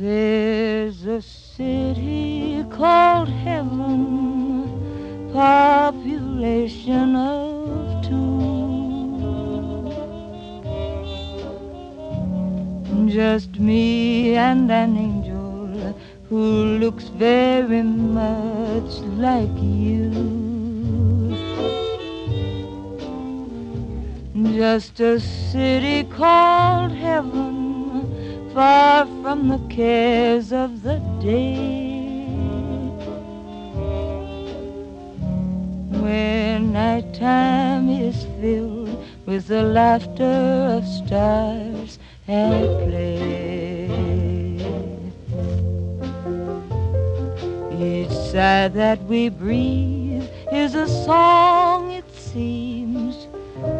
There's a city called heaven, population of two. Just me and an angel who looks very much like you. Just a city called heaven far from the cares of the day. Where nighttime is filled with the laughter of stars at play. Each sigh that we breathe is a song, it seems,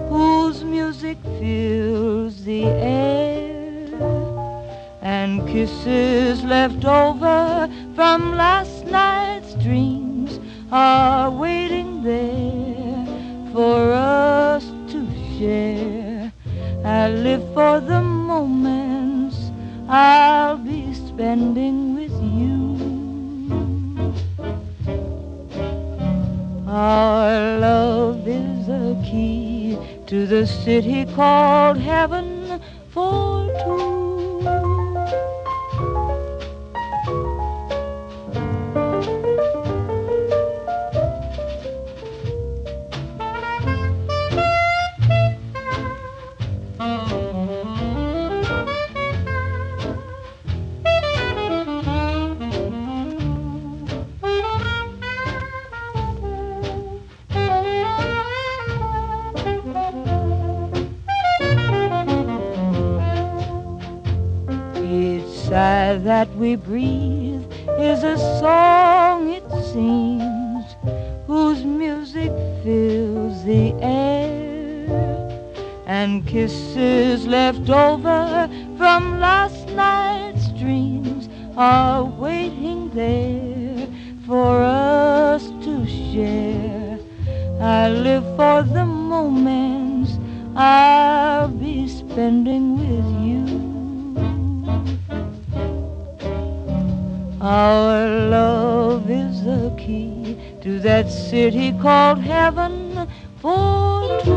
whose music fills the air. And kisses left over from last night's dreams are waiting there for us to share. I live for the moments I'll be spending with you. Our love is a key to the city called heaven Each sigh that we breathe is a song, it seems, whose music fills the air. And kisses left over from last night's dreams are waiting there for us to share. I live for the moments I'll be spending with you. Our love is the key to that city called heaven for.